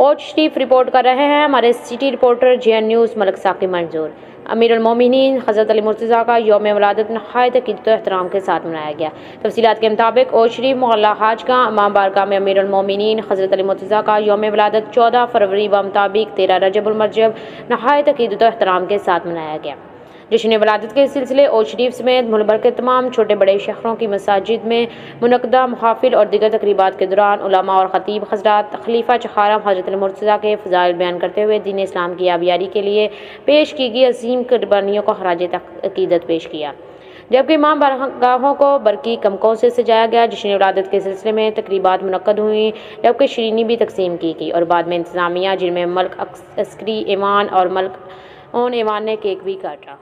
ओज शरीफ रिपोर्ट कर रहे हैं हमारे city reporter J N news Malak Saki Manzoor. Amir अमीरमिन हज़रत अली मुर्तज़ा का योम वलादत नहायत अकीदत एहतराम के साथ मनाया गया। तफसीत के मुताबिक ओ शरीफ मोहल्ला हाज का इमाम बारगाह में अमीर अमीरमिन हज़रत अली मुर्तज़ा का योम वलादत चौदह फरवरी व मुताबिक तेरह रजबुलमरजब नहायत अकीदत एहतराम के साथ मनाया गया। जश्न वलादत के सिलसिले और शरीफ समेत मुल्क भर के तमाम छोटे बड़े शहरों की मसाजिद में मनदा मुहाफिल और दिगर तकरीबा के दौरान उलमा और ख़तीब हजरात खलीफा चखारम हज़रत मुर्तज़ा के फ़जाइल बयान करते हुए दीन इस्लाम की आबियारी के लिए पेश की गई अजीम कुर्बानियों को हराज अकीदत पेश किया। जबकि इमाम बारगाहों को बरकी कमकों से सजाया गया जश्न वलादत के सिलसिले में तकरीबा मनद हुई, जबकि शरीनी भी तकसीम की गई और बाद में इंतज़ामिया, जिनमें मल्क अस्करी ईमान और मल्क ओन ईमान ने केक भी काटा।